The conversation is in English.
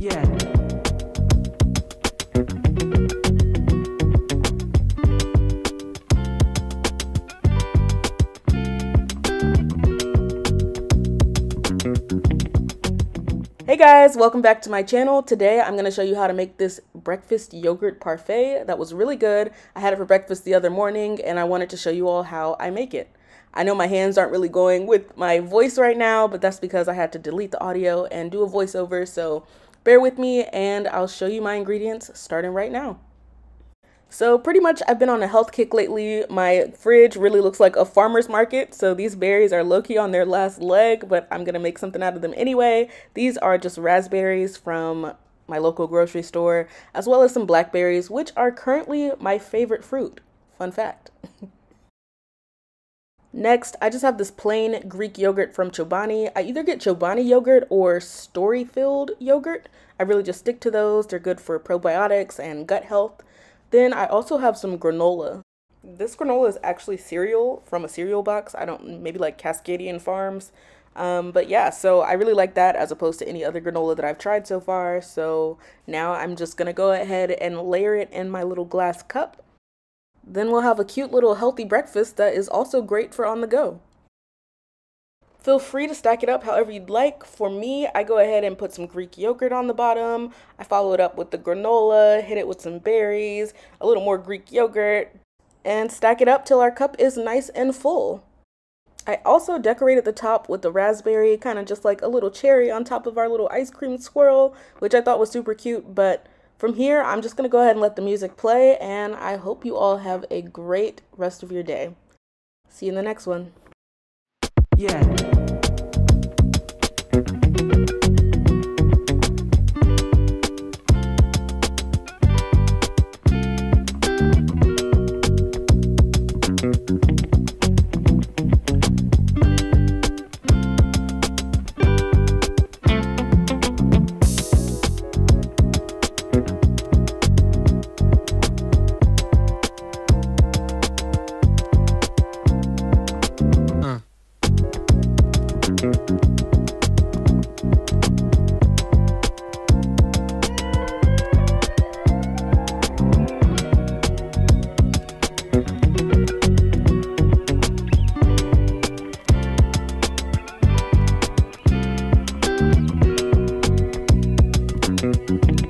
Yeah. Hey guys, welcome back to my channel. Today I'm going to show you how to make this breakfast yogurt parfait that was really good. I had it for breakfast the other morning and I wanted to show you all how I make it. I know my hands aren't really going with my voice right now, but that's because I had to delete the audio and do a voiceover, so bear with me and I'll show you my ingredients starting right now. So pretty much I've been on a health kick lately. My fridge really looks like a farmer's market. So these berries are low-key on their last leg, but I'm to make something out of them anyway. These are just raspberries from my local grocery store, as well as some blackberries, which are currently my favorite fruit. Fun fact. Next, I just have this plain Greek yogurt from Chobani. I either get Chobani yogurt or Stonyfield yogurt. I really just stick to those. They're good for probiotics and gut health. Then I also have some granola. This granola is actually cereal from a cereal box. I don't, maybe like Cascadian Farms. Um, but yeah, so I really like that as opposed to any other granola that I've tried so far. So now I'm just to go ahead and layer it in my little glass cup. Then we'll have a cute little healthy breakfast that is also great for on the go. Feel free to stack it up however you'd like. For me, I go ahead and put some Greek yogurt on the bottom. I follow it up with the granola, hit it with some berries, a little more Greek yogurt, and stack it up till our cup is nice and full. I also decorated the top with the raspberry, kind of just like a little cherry on top of our little ice cream swirl, which I thought was super cute. But from here, I'm just going to go ahead and let the music play, and I hope you all have a great rest of your day. See you in the next one. Yeah. Thank